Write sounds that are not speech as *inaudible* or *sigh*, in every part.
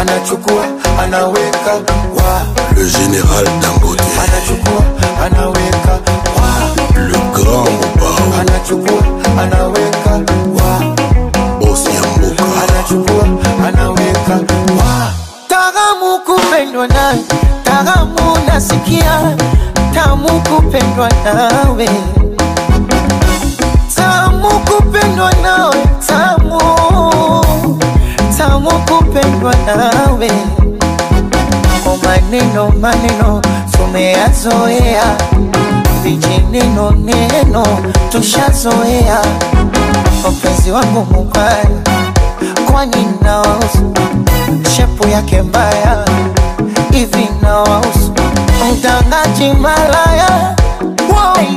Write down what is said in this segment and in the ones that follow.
anachukua anaweka wa Le général Dangote, anachukua anaweka wa le grand Mobao, anachukua anaweka wa boss Yamboka, anachukua anaweka wa Taramu kupendwa na taramu nasikia, tamu kupendwa nawe, maneno maneno tumeyazoea, vijineno neno tushazoea. Mpenzi wangu mubaya, kwani nawausu shepu yake mbaya hivi nawausu mtangaji malaya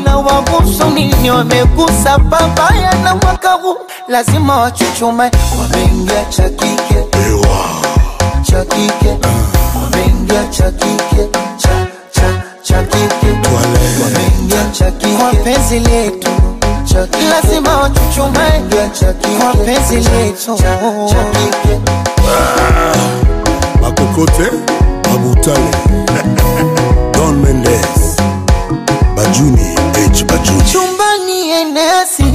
na wabusu nini wamegusa babaya na mwaka huu. Lazima wachuchume. Wameingia cha kike. Ewa, cha kike wameingia cha kike cha cha cha kike. Wameingia cha kike. Kwa penzi letu. Cha kike. Lazima kwa penzi letu. cha cha kike. Bakokote, Babutale, *laughs* Don Mendes, Bajuni, H. Bajuni, chumbani enesi.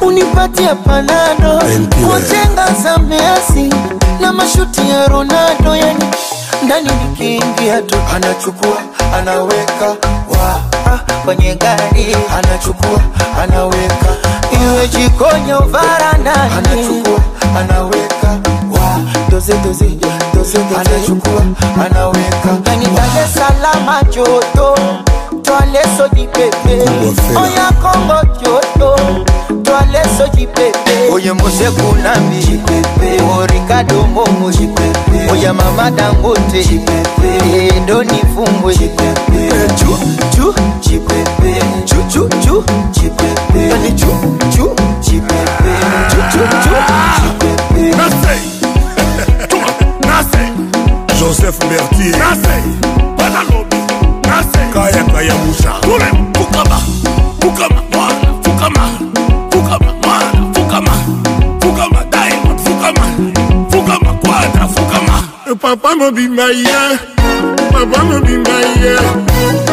Unipatie panado. Kwa jenga za measi na mashuti ya Ronaldo, yani ndani nikiingia tu. Anachukua anaweka. Wa kwenye gari. Anachukua anaweka. Iwe jikoni au varandani, anachukua anaweka. Wa doze doze doze doze. Anachukua anaweka. Yani Dar es Salaam joto. Twale soji pepe. Oya Kongo joto leso chipepe. Oyo musekunami o ricardo momo. Oya mama dangote. Endonifumbwe eh, eh, chu chu. Chu chu chu. Papa mobimba ye, papa mobimba ye,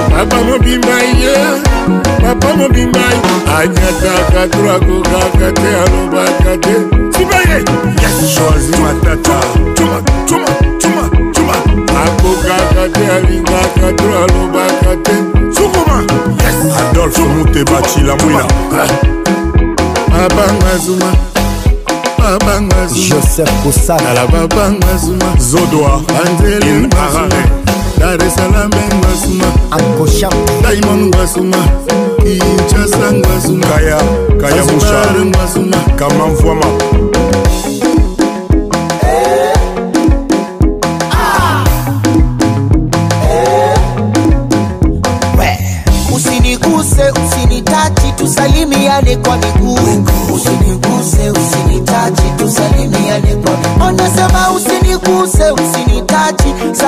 papa mobimba ye, papa mobimba ye. Anyataka twakokaka te alobaka te. Sibaye, choisi matata. Chuma, chuma, chuma, chuma. Akokaka te alingaka to alobaka te. Sukuma, yes. Adolphe Mutebachi Joseph Kosala. Zodoa, Dar es Salaam Diamond. Kinshasa. Kaya, Kaya Musha. Ngwasuma. Kamamvwama. Usiniguse, usinitachi, tusalimiane kwa miguu. Usiniguse, usinitachi,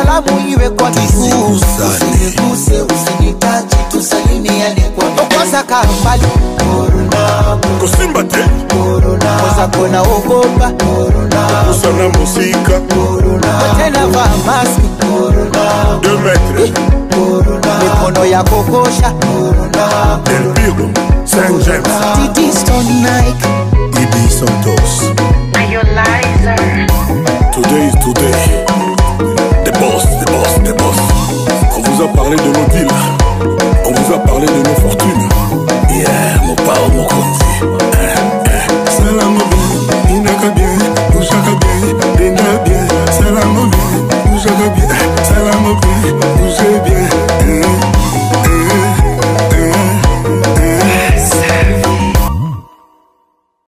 salamu iwe kwa miguu. Usiniguse, usinitachi, tusalimiane kwa miguu. Corona, Kosimba te. korona, kona ogopa, korona, musika. korona, Tena vaa maski, korona, Deux corona. Mikono ya kokosha, korona, Del Pigo. Saint James. Titi Stone Nike. Ibi Santos. Today